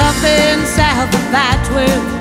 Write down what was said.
Nothing's south of that twin.